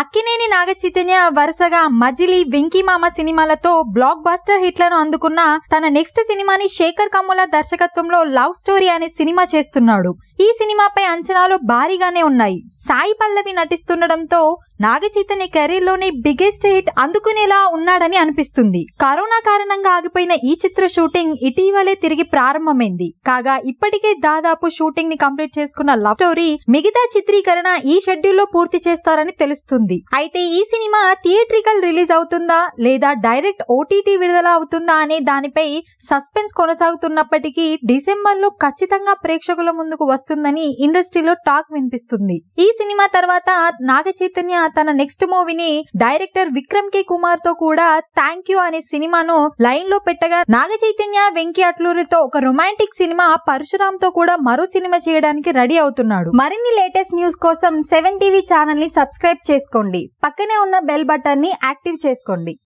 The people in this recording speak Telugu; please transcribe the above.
అక్కినేని నాగచైతన్య వరుసగా మజిలి వెంకీ మామ సినిమాలతో బ్లాక్ బాస్టర్ హిట్లను అందుకున్న తన నెక్స్ట్ సినిమాని శేఖర్ కమ్ముల దర్శకత్వంలో లవ్ స్టోరీ అనే సినిమా చేస్తున్నాడు. ఈ సినిమాపై అంచనాలు భారీగానే ఉన్నాయి. సాయి పల్లవి నటిస్తుండడంతో నాగచైతన్య కెరీర్లోని బిగ్గెస్ట్ హిట్ అందుకునేలా ఉన్నాడని అనిపిస్తుంది. కరోనా కారణంగా ఆగిపోయిన ఈ చిత్ర షూటింగ్ ఇటీవలే తిరిగి ప్రారంభమైంది. కాగా ఇప్పటికే దాదాపు షూటింగ్ని కంప్లీట్ చేసుకున్న లవ్ స్టోరీ మిగతా చిత్రీకరణ ఈ షెడ్యూల్లో పూర్తి చేస్తారని తెలుస్తుంది. అయితే ఈ సినిమా థియేట్రికల్ రిలీజ్ అవుతుందా లేదా డైరెక్ట్ ఓటీటీ విడుదల అవుతుందా అనే దానిపై సస్పెన్స్ కొనసాగుతున్నప్పటికీ డిసెంబర్లో ఖచ్చితంగా ప్రేక్షకుల ముందుకు వస్తుందని ఇండస్ట్రీలో టాక్ వినిపిస్తుంది. ఈ సినిమా తర్వాత నాగ చైతన్య తన నెక్స్ట్ మూవీని డైరెక్టర్ విక్రమ్ కే కుమార్తో కూడా థ్యాంక్ యూ అనే సినిమాను లైన్లో పెట్టగా నాగ చైతన్య వెంకీ అట్లూరితో ఒక రొమాంటిక్ సినిమా పరశురామ్తో కూడా మరో సినిమా చేయడానికి రెడీ అవుతున్నాడు. మరిన్ని లేటెస్ట్ న్యూస్ కోసం సెవెన్ టీవీ ఛానల్ని సబ్స్క్రైబ్ చేసుకోండి. పక్కనే ఉన్న బెల్ బటన్ని యాక్టివ్ చేసుకోండి.